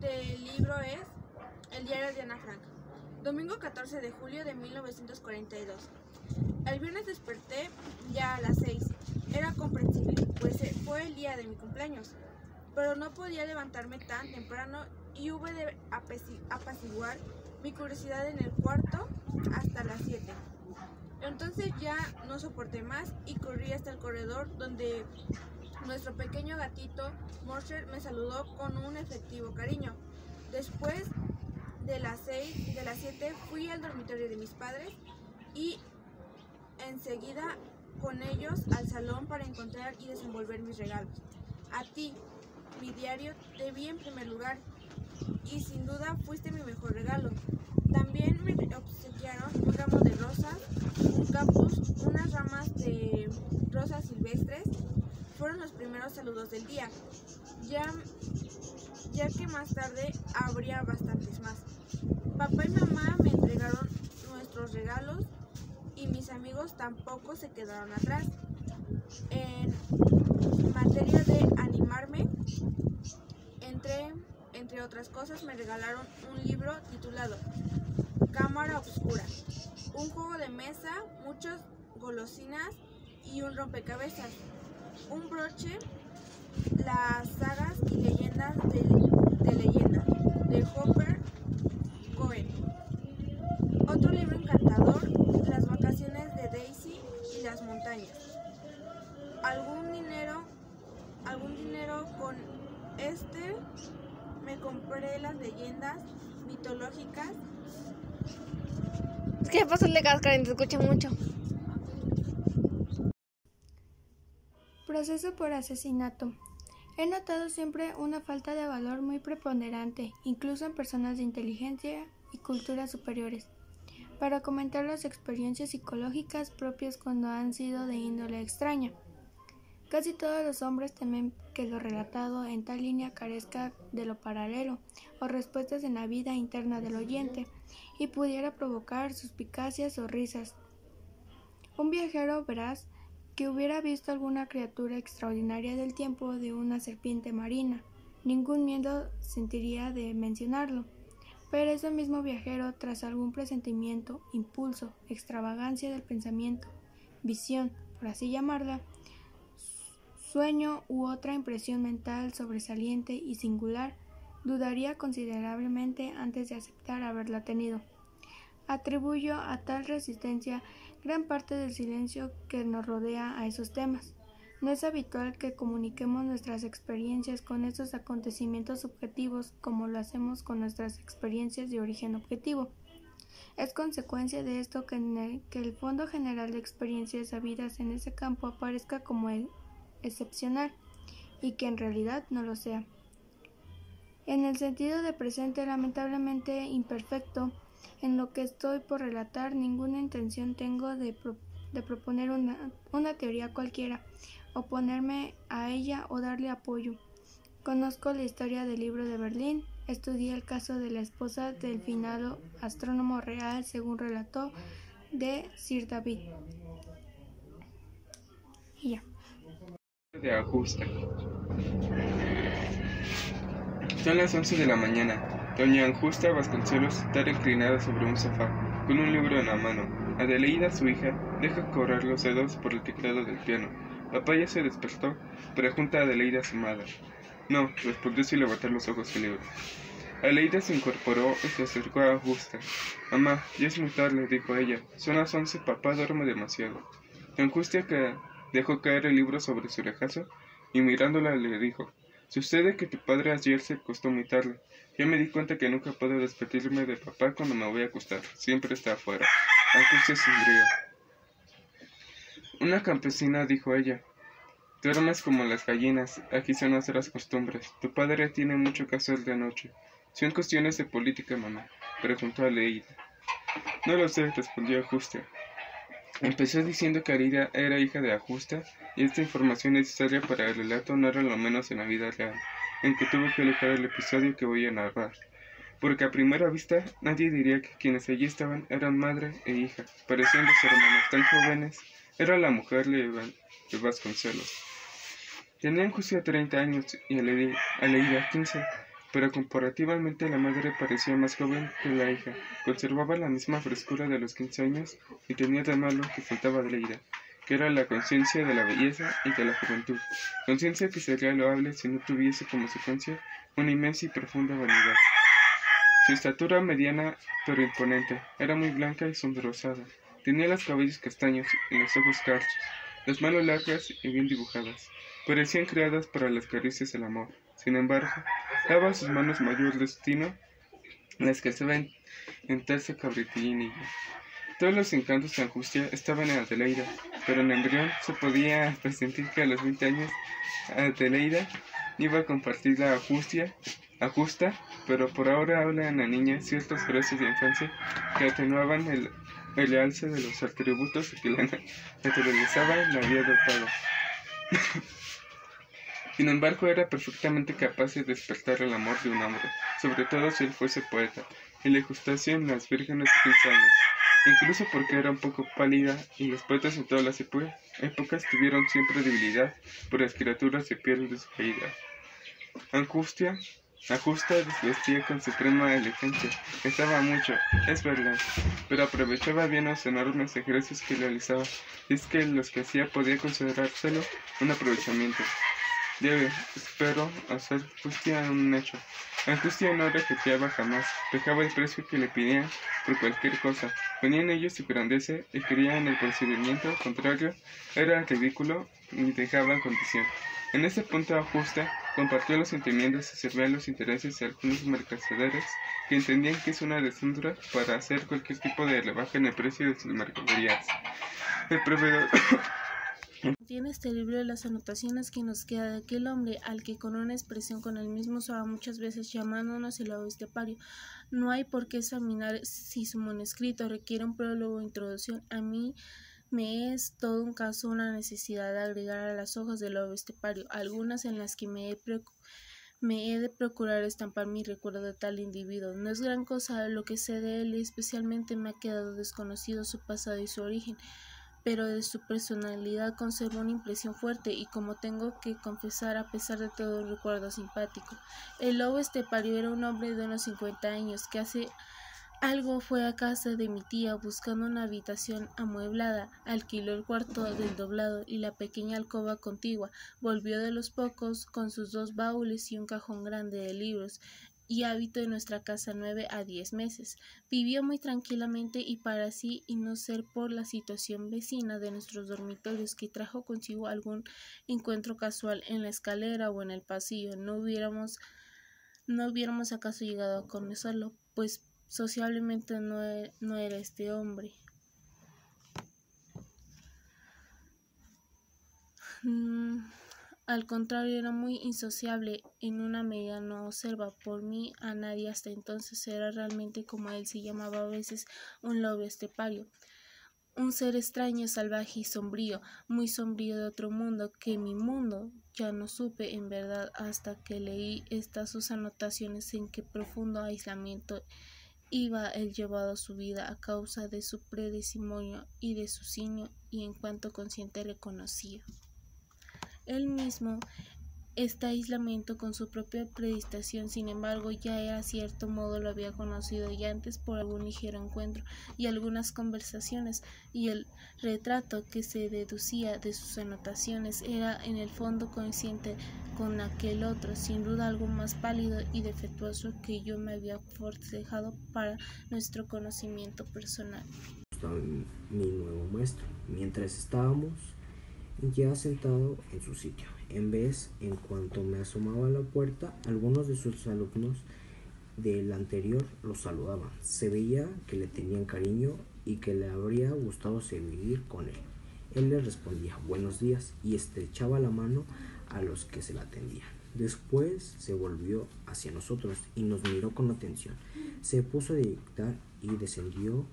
del libro es El diario de Ana Frank. Domingo 14 de julio de 1942. El viernes desperté ya a las 6. Era comprensible, pues eh, fue el día de mi cumpleaños. Pero no podía levantarme tan temprano y hube de apaciguar mi curiosidad en el cuarto hasta las 7. Entonces ya no soporté más y corrí hasta el corredor donde nuestro pequeño gatito Morsher me saludó con un efectivo cariño. Después de las 6, de las 7 fui al dormitorio de mis padres y enseguida con ellos al salón para encontrar y desenvolver mis regalos. A ti, mi diario, te vi en primer lugar y sin duda fuiste mi mejor regalo. También me obsequiaron un ramo de rosas, un cactus, unas ramas de rosas silvestres. Fueron los primeros saludos del día, ya, ya que más tarde habría bastantes más. Papá y mamá me entregaron nuestros regalos y mis amigos tampoco se quedaron atrás. En materia de animarme, entre, entre otras cosas, me regalaron un libro titulado Cámara Oscura, un juego de mesa, muchas golosinas y un rompecabezas, un broche, las sagas y leyendas de, de leyendas de Hopper Cohen, otro libro encantador, Las vacaciones de Daisy y las montañas, algún dinero, algún dinero con este me compré las leyendas mitológicas. Es que pasó de Karen, te escucha mucho. Proceso por asesinato. He notado siempre una falta de valor muy preponderante, incluso en personas de inteligencia y culturas superiores, para comentar las experiencias psicológicas propias cuando han sido de índole extraña. Casi todos los hombres temen que lo relatado en tal línea carezca de lo paralelo o respuestas en la vida interna del oyente y pudiera provocar suspicacias o risas. Un viajero veraz que hubiera visto alguna criatura extraordinaria del tiempo de una serpiente marina, ningún miedo sentiría de mencionarlo. Pero ese mismo viajero, tras algún presentimiento, impulso, extravagancia del pensamiento, visión, por así llamarla, sueño u otra impresión mental sobresaliente y singular, dudaría considerablemente antes de aceptar haberla tenido. Atribuyo a tal resistencia gran parte del silencio que nos rodea a esos temas. No es habitual que comuniquemos nuestras experiencias con esos acontecimientos subjetivos como lo hacemos con nuestras experiencias de origen objetivo. Es consecuencia de esto que, el, fondo general de experiencias habidas en ese campo aparezca como el excepcional y que en realidad no lo sea. En el sentido de presente lamentablemente imperfecto, en lo que estoy por relatar, ninguna intención tengo de, pro de proponer una, teoría cualquiera, oponerme a ella o darle apoyo. Conozco la historia del libro de Berlín, estudié el caso de la esposa del finado astrónomo real, según relató, de Sir David. Ya. De ajuste. Son las 11 de la mañana. Doña Anjusta Vasconcelos está reclinada sobre un sofá, con un libro en la mano. Adeleida, su hija, deja correr los dedos por el teclado del piano. Papá ya se despertó, pregunta a Adeleida a su madre. No, respondió sin levantar los ojos del libro. Aleida se incorporó y se acercó a Augusta. Mamá, ya es muy tarde, dijo ella. Son las once, papá duerme demasiado. Angustia que dejó caer el libro sobre su rejazo y mirándola le dijo, Sucede que tu padre ayer se acostó muy tarde. Ya me di cuenta que nunca puedo despedirme de papá cuando me voy a acostar. Siempre está afuera. Angustia sonrió. Una campesina dijo ella. Duermes como las gallinas. Aquí son otras costumbres. Tu padre tiene mucho que hacer de noche. ¿Son cuestiones de política, mamá? preguntó Aleida. No lo sé, respondió Ajusta. Empezó diciendo que Arida era hija de Ajusta y esta información necesaria para el relato no era lo menos en la vida real, en que tuvo que alejar el episodio que voy a narrar. Porque a primera vista nadie diría que quienes allí estaban eran madre e hija, pareciendo ser hermanos tan jóvenes. Era la mujer de Vasconcelos. Tenía Angustia 30 años y Aleida 15. pero comparativamente la madre parecía más joven que la hija, conservaba la misma frescura de los quince años y tenía de malo que faltaba de ira, era la conciencia de la belleza y de la juventud, conciencia que sería loable si no tuviese como secuencia una inmensa y profunda vanidad. Su estatura mediana pero imponente, era muy blanca y sonrosada, tenía los cabellos castaños y los ojos carchos, las manos largas y bien dibujadas, parecían creadas para las caricias del amor. Sin embargo, daba a sus manos mayor destino las que se ven en terza cabritinilla. Todos los encantos de angustia estaban en Adelaida, pero en embrión se podía presentir que a los 20 años Adelaida iba a compartir la angustia, ajusta, pero por ahora habla en la niña ciertos gracias de infancia que atenuaban el, el alce de los atributos que la naturalizaba la había dotado. Sin embargo, era perfectamente capaz de despertar el amor de un hombre, sobre todo si él fuese poeta, y le gustase en las vírgenes de 15 años, incluso porque era un poco pálida, y los poetas en todas las épocas tuvieron siempre debilidad por las criaturas de piel descaída. Angustia, Ajusta vestía con suprema elegancia. Estaba mucho, es verdad, pero aprovechaba bien los enormes ejercicios que realizaba. Y es que los que hacía podía considerárselo un aprovechamiento. Debe, espero, hacer justicia a un hecho. Angustia no refugiaba jamás, dejaba el precio que le pedían por cualquier cosa. Ponía en ellos su grandeza y creía en el procedimiento contrario, era ridículo y dejaba en condición. En este punto ajusta compartió los sentimientos y servía los intereses de algunos mercaderes que entendían que es una deshonra para hacer cualquier tipo de rebaja en el precio de sus mercaderías. El proveedor Tiene este libro las anotaciones que nos queda de aquel hombre al que con una expresión con el mismo usaba muchas veces llamándonos el estepario. No hay por qué examinar si su manuscrito requiere un prólogo o introducción. A mí me es todo un caso una necesidad de agregar a las hojas del estepario algunas en las que me he, me he de procurar estampar mi recuerdo de tal individuo. No es gran cosa lo que sé de él y especialmente me ha quedado desconocido su pasado y su origen pero de su personalidad conservo una impresión fuerte y como tengo que confesar a pesar de todo un recuerdo simpático. El lobo estepario era un hombre de unos cincuenta años que hace algo fue a casa de mi tía buscando una habitación amueblada, alquiló el cuarto del doblado y la pequeña alcoba contigua, volvió de los pocos con sus dos baúles y un cajón grande de libros, y hábito en nuestra casa nueve a diez meses. Vivió muy tranquilamente y para sí y no ser por la situación vecina de nuestros dormitorios que trajo consigo algún encuentro casual en la escalera o en el pasillo, no hubiéramos no hubiéramos acaso llegado a conocerlo, pues sociablemente no, e, no era este hombre. Mm, al contrario, era muy insociable, en una medida no observa por mí a nadie hasta entonces era realmente como él se llamaba a veces un lobo estepario, un ser extraño, salvaje y sombrío, muy sombrío de otro mundo, que mi mundo. Ya no supe en verdad hasta que leí estas sus anotaciones en qué profundo aislamiento iba él llevado su vida a causa de su predesimonio y de su signo y en cuanto consciente le conocía. Él mismo este aislamiento con su propia predistación, sin embargo, ya a cierto modo lo había conocido ya antes por algún ligero encuentro y algunas conversaciones, y el retrato que se deducía de sus anotaciones era en el fondo coincidente con aquel otro, sin duda algo más pálido y defectuoso que yo me había forcejado para nuestro conocimiento personal. Mi nuevo maestro. Mientras estábamos ya sentado en su sitio. En vez, en cuanto me asomaba a la puerta, algunos de sus alumnos del anterior lo saludaban. Se veía que le tenían cariño y que le habría gustado seguir con él. Él le respondía buenos días y estrechaba la mano a los que se la atendían. Después se volvió hacia nosotros y nos miró con atención. Se puso a dictar y descendió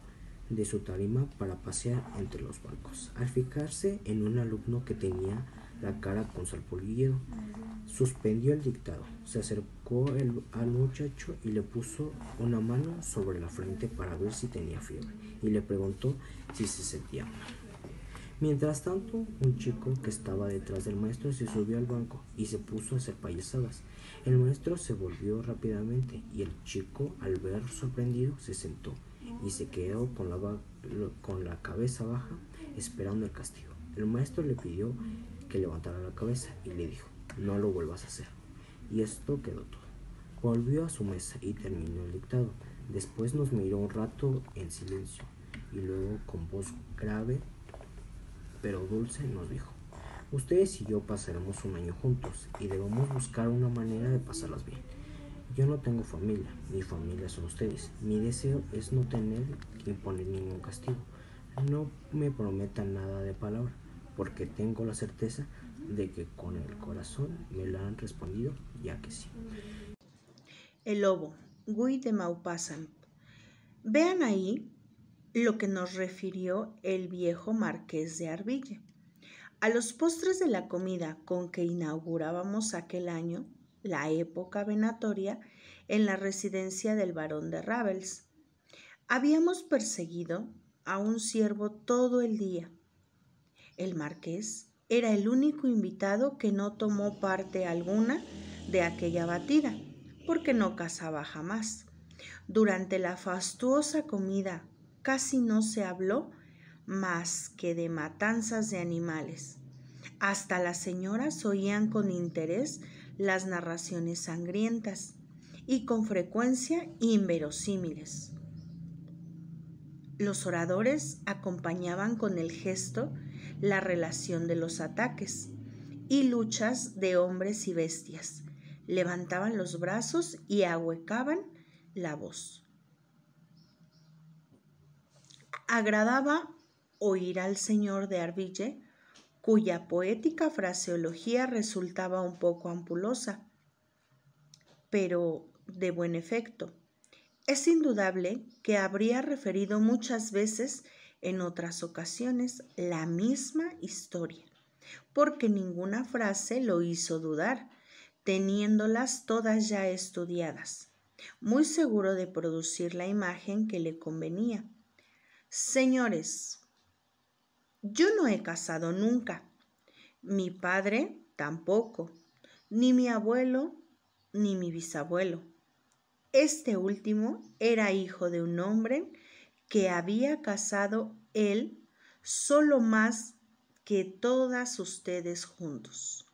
de su tarima para pasear entre los bancos. Al fijarse en un alumno que tenía la cara con salpullido, suspendió el dictado, se acercó al muchacho y le puso una mano sobre la frente para ver si tenía fiebre y le preguntó si se sentía mal. Mientras tanto, un chico que estaba detrás del maestro se subió al banco y se puso a hacer payasadas. El maestro se volvió rápidamente y el chico, al ver sorprendido, se sentó y se quedó con la, con la cabeza baja esperando el castigo. El maestro le pidió que levantara la cabeza y le dijo, no lo vuelvas a hacer. Y esto quedó todo. Volvió a su mesa y terminó el dictado. Después nos miró un rato en silencio y luego con voz grave pero dulce nos dijo, ustedes y yo pasaremos un año juntos y debemos buscar una manera de pasarlas bien. Yo no tengo familia, mi familia son ustedes. Mi deseo es no tener que imponer ningún castigo. No me prometan nada de palabra, porque tengo la certeza de que con el corazón me lo han respondido, ya que sí. El lobo, Guy de Maupassant. Vean ahí lo que nos refirió el viejo marqués de Arville. A los postres de la comida con que inaugurábamos aquel año, la época venatoria, en la residencia del barón de Ravels, habíamos perseguido a un siervo todo el día. El marqués era el único invitado que no tomó parte alguna de aquella batida, porque no cazaba jamás. Durante la fastuosa comida casi no se habló más que de matanzas de animales. Hasta las señoras oían con interés las narraciones sangrientas y con frecuencia inverosímiles. Los oradores acompañaban con el gesto la relación de los ataques y luchas de hombres y bestias. Levantaban los brazos y ahuecaban la voz. Agradaba oír al señor de Arville, cuya poética fraseología resultaba un poco ampulosa, pero de buen efecto. Es indudable que habría referido muchas veces en otras ocasiones la misma historia, porque ninguna frase lo hizo dudar, teniéndolas todas ya estudiadas, muy seguro de producir la imagen que le convenía. Señores, yo no he casado nunca, mi padre tampoco, ni mi abuelo, ni mi bisabuelo. Este último era hijo de un hombre que había casado él solo más que todas ustedes juntos.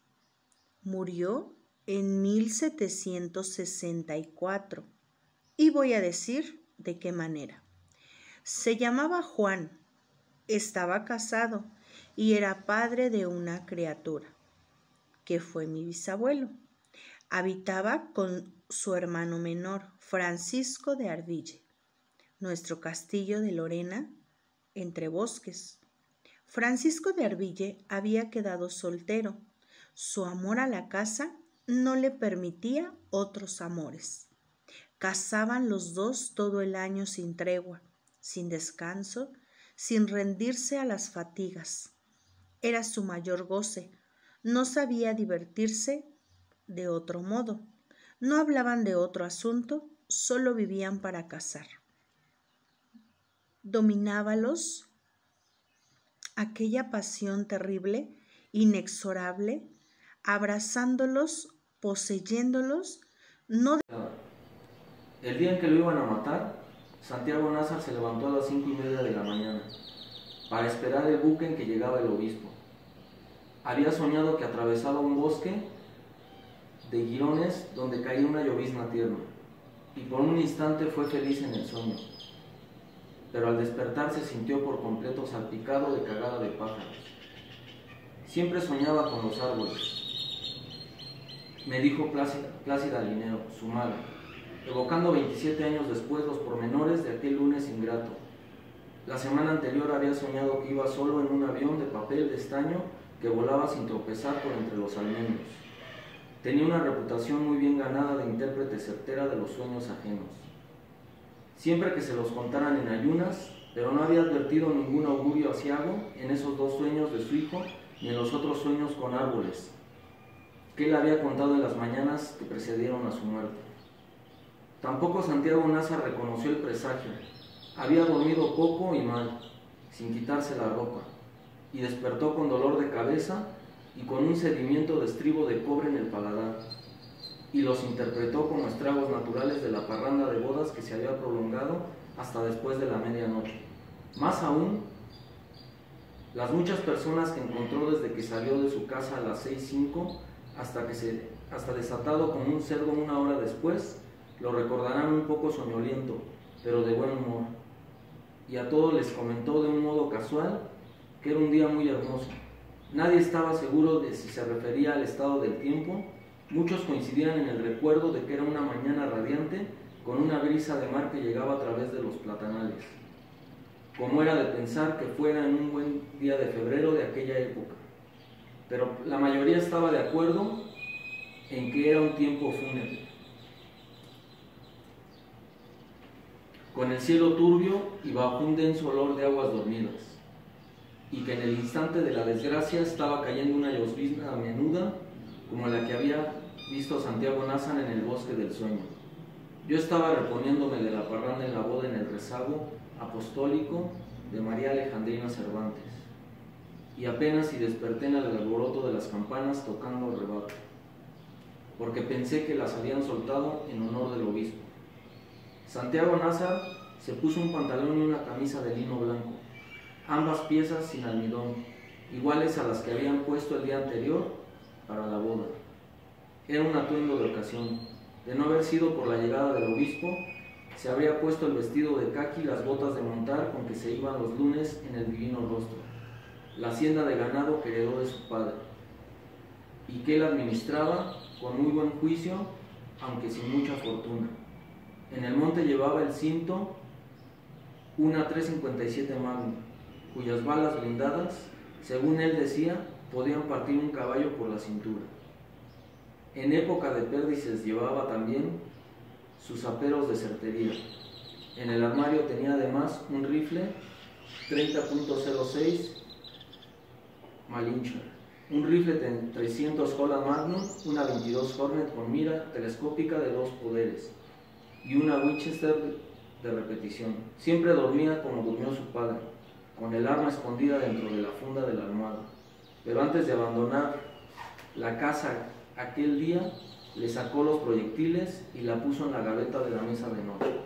Murió en 1764 y voy a decir de qué manera. Se llamaba Juan, estaba casado y era padre de una criatura, que fue mi bisabuelo. Habitaba con su hermano menor, Francisco de Arville, nuestro castillo de Lorena, entre bosques. Francisco de Arville había quedado soltero. Su amor a la casa no le permitía otros amores. Cazaban los dos todo el año sin tregua sin descanso, sin rendirse a las fatigas. Era su mayor goce. No sabía divertirse de otro modo. No hablaban de otro asunto, solo vivían para cazar. Dominábalos aquella pasión terrible, inexorable, abrazándolos, poseyéndolos, no... El día en que lo iban a matar, Santiago Nazar se levantó a las cinco y media de la mañana para esperar el buque en que llegaba el obispo. Había soñado que atravesaba un bosque de girones donde caía una llovizna tierna y por un instante fue feliz en el sueño. Pero al despertar se sintió por completo salpicado de cagada de pájaros. Siempre soñaba con los árboles. Me dijo Plácida, Plácida su madre evocando 27 años después los pormenores de aquel lunes ingrato. La semana anterior había soñado que iba solo en un avión de papel de estaño que volaba sin tropezar por entre los almendros. Tenía una reputación muy bien ganada de intérprete certera de los sueños ajenos. Siempre que se los contaran en ayunas, pero no había advertido ningún augurio asiago en esos dos sueños de su hijo ni en los otros sueños con árboles, que él había contado en las mañanas que precedieron a su muerte. Tampoco Santiago Naza reconoció el presagio. Había dormido poco y mal, sin quitarse la ropa. y despertó con dolor de cabeza y con un sedimiento de estribo de cobre en el paladar, y los interpretó como estragos naturales de la parranda de bodas que se había prolongado hasta después de la medianoche. Más aún, las muchas personas que encontró desde que salió de su casa a las 6.05 hasta que se hasta desatado como un cerdo una hora después, lo recordarán un poco soñoliento, pero de buen humor. Y a todos les comentó de un modo casual que era un día muy hermoso. Nadie estaba seguro de si se refería al estado del tiempo. Muchos coincidían en el recuerdo de que era una mañana radiante con una brisa de mar que llegaba a través de los platanales. Como era de pensar que fuera en un buen día de febrero de aquella época. Pero la mayoría estaba de acuerdo en que era un tiempo fúnebre. Con el cielo turbio y bajo un denso olor de aguas dormidas y que en el instante de la desgracia estaba cayendo una llovizna menuda como la que había visto Santiago Nazan en el bosque del sueño. Yo estaba reponiéndome de la parranda en la boda en el rezago apostólico de María Alejandrina Cervantes, y apenas si desperté en el alboroto de las campanas tocando el rebato, porque pensé que las habían soltado en honor del obispo. Santiago Nazar se puso un pantalón y una camisa de lino blanco, ambas piezas sin almidón, iguales a las que habían puesto el día anterior para la boda. Era un atuendo de ocasión. De no haber sido por la llegada del obispo, se habría puesto el vestido de caqui y las botas de montar con que se iban los lunes en el divino rostro, la hacienda de ganado que heredó de su padre, y que él administraba con muy buen juicio, aunque sin mucha fortuna. En el monte llevaba el cinto una 357 Magnum, cuyas balas blindadas, según él decía, podían partir un caballo por la cintura. En época de pérdices llevaba también sus aperos de certería. En el armario tenía además un rifle 30.06 Malincher, un rifle de 300 Holland Magnum, una 22 Hornet con mira telescópica de dos poderes y una Winchester de repetición. Siempre dormía como durmió su padre, con el arma escondida dentro de la funda de la almohada. Pero antes de abandonar la casa aquel día, le sacó los proyectiles y la puso en la gaveta de la mesa de noche.